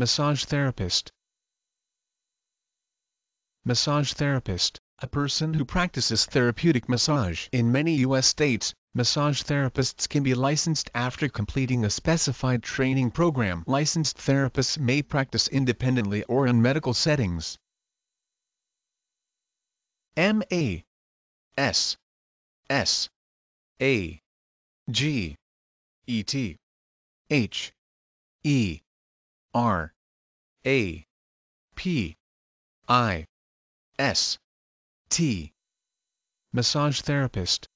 Massage therapist. Massage therapist, a person who practices therapeutic massage. In many U.S. states, massage therapists can be licensed after completing a specified training program. Licensed therapists may practice independently or in medical settings. M A S S A G E T H E R A P I S T. Massage therapist